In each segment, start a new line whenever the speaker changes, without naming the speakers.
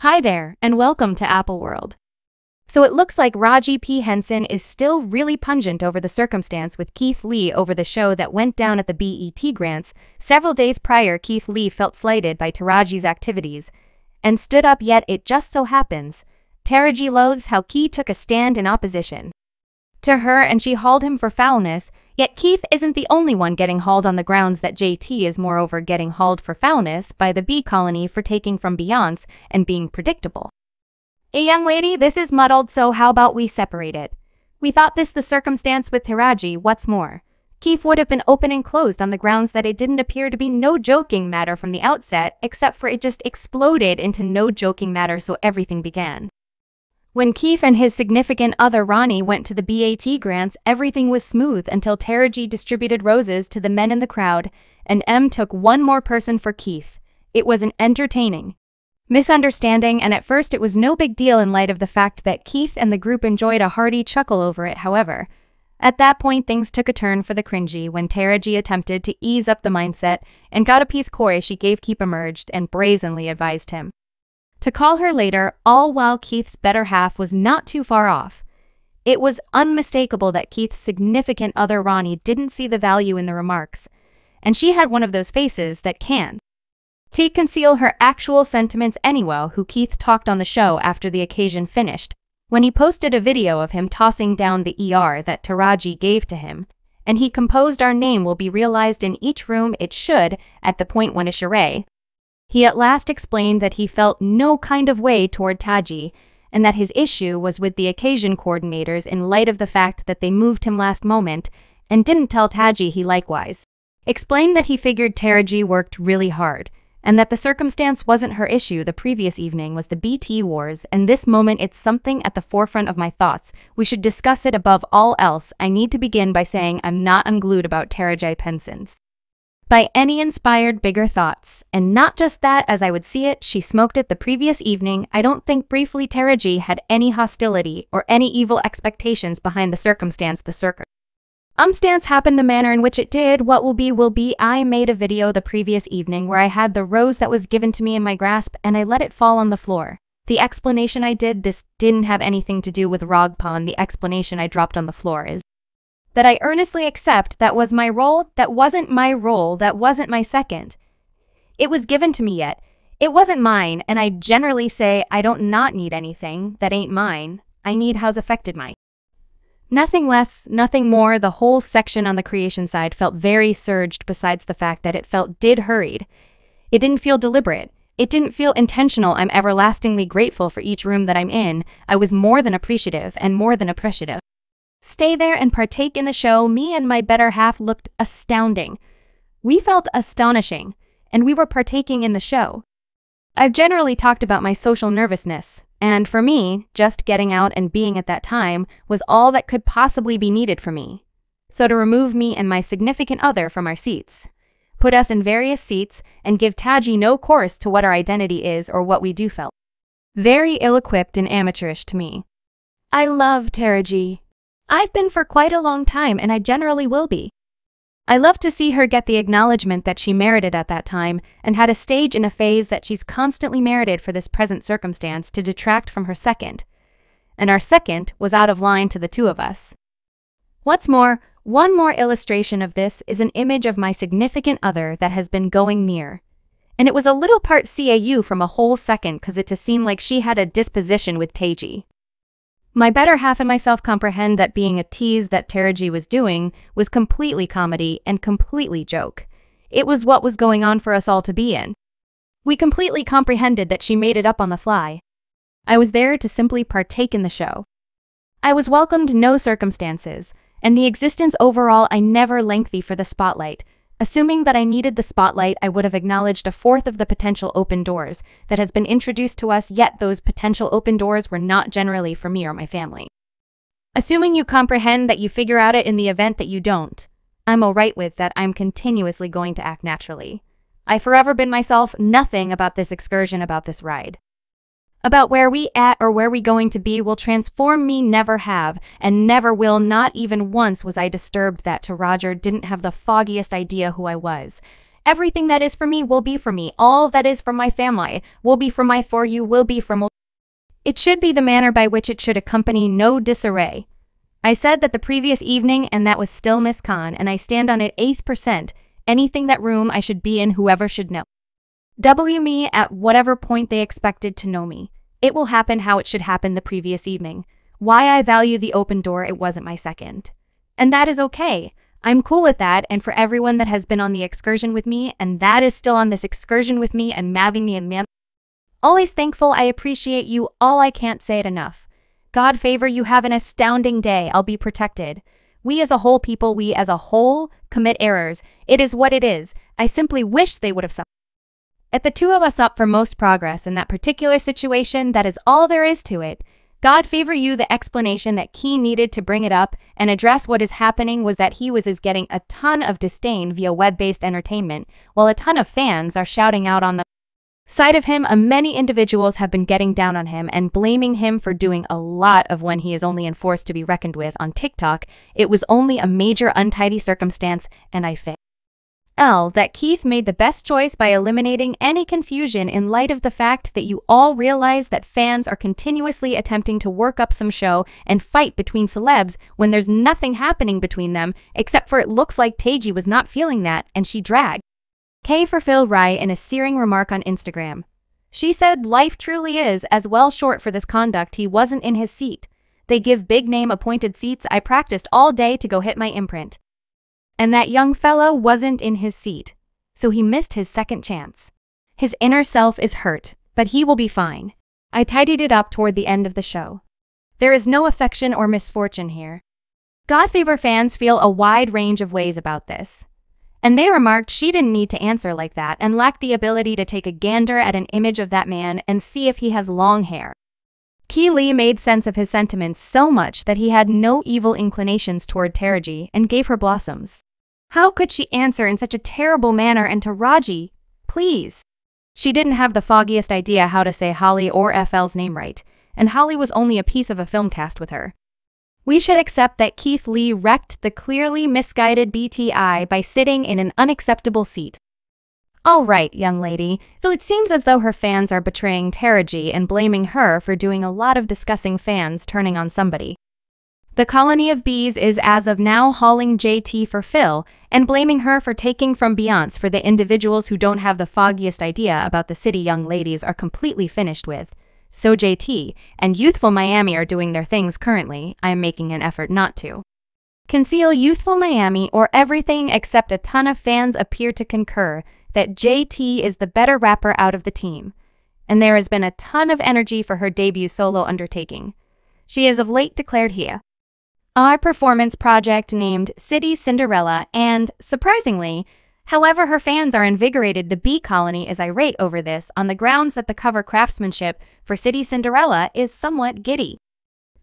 Hi there, and welcome to Apple World. So it looks like Raji P. Henson is still really pungent over the circumstance with Keith Lee over the show that went down at the BET Grants. Several days prior, Keith Lee felt slighted by Taraji's activities and stood up, yet it just so happens. Taraji loathes how Key took a stand in opposition to her and she hauled him for foulness, yet Keith isn't the only one getting hauled on the grounds that JT is moreover getting hauled for foulness by the bee colony for taking from Beyonce and being predictable. A young lady, this is muddled, so how about we separate it? We thought this the circumstance with Taraji, what's more. Keith would have been open and closed on the grounds that it didn't appear to be no joking matter from the outset, except for it just exploded into no joking matter so everything began. When Keith and his significant other Ronnie went to the BET grants, everything was smooth until Taraji distributed roses to the men in the crowd, and M took one more person for Keith. It was an entertaining misunderstanding, and at first it was no big deal in light of the fact that Keith and the group enjoyed a hearty chuckle over it, however. At that point, things took a turn for the cringy when Taraji attempted to ease up the mindset and got a piece coy she gave Keith emerged and brazenly advised him to call her later, all while Keith's better half was not too far off. It was unmistakable that Keith's significant other Ronnie didn't see the value in the remarks, and she had one of those faces that can. To conceal her actual sentiments anyway, who Keith talked on the show after the occasion finished, when he posted a video of him tossing down the ER that Taraji gave to him, and he composed our name will be realized in each room it should at the point when a charade, he at last explained that he felt no kind of way toward Taji, and that his issue was with the occasion coordinators in light of the fact that they moved him last moment and didn't tell Taji he likewise. Explained that he figured Taraji worked really hard, and that the circumstance wasn't her issue the previous evening was the BET Awards, and this moment it's something at the forefront of my thoughts. We should discuss it above all else. I need to begin by saying I'm not unglued about Taraji Penson's by any inspired bigger thoughts. And not just that, as I would see it, she smoked it the previous evening. I don't think briefly Taraji had any hostility or any evil expectations behind the circumstance the circus. Umstance happened the manner in which it did. What will be, will be. I made a video the previous evening where I had the rose that was given to me in my grasp and I let it fall on the floor. The explanation I did this didn't have anything to do with Rogpon. The explanation I dropped on the floor is that I earnestly accept that was my role, that wasn't my role, that wasn't my second. It was given to me yet. It wasn't mine, and I generally say I don't not need anything that ain't mine. I need how's affected my. Nothing less, nothing more, the whole section on the creation side felt very surged besides the fact that it felt did hurried. It didn't feel deliberate. It didn't feel intentional. I'm everlastingly grateful for each room that I'm in. I was more than appreciative and more than appreciative. Stay there and partake in the show. Me and my better half looked astounding. We felt astonishing, and we were partaking in the show. I've generally talked about my social nervousness, and for me, just getting out and being at that time was all that could possibly be needed for me. So to remove me and my significant other from our seats, put us in various seats, and give Taji no course to what our identity is or what we do felt. Very ill-equipped and amateurish to me. I love Taraji. I've been for quite a long time and I generally will be. I love to see her get the acknowledgement that she merited at that time and had a stage in a phase that she's constantly merited for this present circumstance to detract from her second. And our second was out of line to the two of us. What's more, one more illustration of this is an image of my significant other that has been going near. And it was a little part CAU from a whole second cause it to seem like she had a disposition with Taji. My better half and myself comprehend that being a tease that Taraji was doing was completely comedy and completely joke. It was what was going on for us all to be in. We completely comprehended that she made it up on the fly. I was there to simply partake in the show. I was welcomed no circumstances, and the existence overall I never lengthy for the spotlight, Assuming that I needed the spotlight, I would have acknowledged a fourth of the potential open doors that has been introduced to us, yet those potential open doors were not generally for me or my family. Assuming you comprehend that you figure out it in the event that you don't, I'm alright with that I'm continuously going to act naturally. I've forever been myself, nothing about this excursion about this ride about where we at or where we going to be will transform me never have and never will not even once was I disturbed that Taraji didn't have the foggiest idea who I was Everything that is for me will be for me. All that is from my family will be from my for you will be from. It should be the manner by which it should accompany no disarray. I said that the previous evening, and that was still Miss Khan, and I stand on it eighth percent. Anything that room I should be in, whoever should know. W me at whatever point they expected to know me. It will happen how it should happen the previous evening. Why I value the open door, it wasn't my second. And that is okay. I'm cool with that, and for everyone that has been on the excursion with me, and that is still on this excursion with me and maving me and man. Always thankful, I appreciate you, all I can't say it enough. God favor you have an astounding day, I'll be protected. We as a whole people, we as a whole, commit errors. It is what it is. I simply wish they would have. At the two of us up for most progress in that particular situation, that is all there is to it. God favor you the explanation that Key needed to bring it up and address what is happening was that he was is getting a ton of disdain via web-based entertainment, while a ton of fans are shouting out on the side of him, uh, many individuals have been getting down on him and blaming him for doing a lot of when he is only enforced to be reckoned with on TikTok. It was only a major untidy circumstance, and I fit. L. That Keith made the best choice by eliminating any confusion in light of the fact that you all realize that fans are continuously attempting to work up some show and fight between celebs when there's nothing happening between them except for it looks like Taiji was not feeling that and she dragged. K for Phil Wright in a searing remark on Instagram. She said life truly is as well short for this conduct he wasn't in his seat. They give big name appointed seats I practiced all day to go hit my imprint. And that young fellow wasn't in his seat, so he missed his second chance. His inner self is hurt, but he will be fine. I tidied it up toward the end of the show. There is no affection or misfortune here. Godfavor fans feel a wide range of ways about this. And they remarked she didn't need to answer like that and lacked the ability to take a gander at an image of that man and see if he has long hair. Keith Lee made sense of his sentiments so much that he had no evil inclinations toward Taraji and gave her blossoms. How could she answer in such a terrible manner and to Raji? Please. She didn't have the foggiest idea how to say Halle or FL's name right, and Halle was only a piece of a film cast with her. We should accept that Keith Lee wrecked the clearly misguided BTI by sitting in an unacceptable seat. All right, young lady, so it seems as though her fans are betraying Taraji and blaming her for doing a lot of discussing fans turning on somebody. The colony of bees is as of now hauling JT for Phil and blaming her for taking from Beyonce for the individuals who don't have the foggiest idea about the city young ladies are completely finished with. So JT and Youthful Miami are doing their things currently, I am making an effort not to. Conceal Youthful Miami or everything except a ton of fans appear to concur that JT is the better rapper out of the team. And there has been a ton of energy for her debut solo undertaking. She is of late declared here our performance project named City Cinderella, and, surprisingly, however her fans are invigorated, the bee colony is irate over this on the grounds that the cover craftsmanship for City Cinderella is somewhat giddy.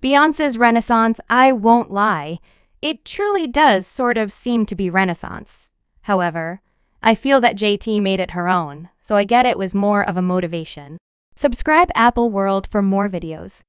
Beyonce's Renaissance, I won't lie, it truly does sort of seem to be Renaissance. However, I feel that JT made it her own, so I get it was more of a motivation. Subscribe Apple World for more videos.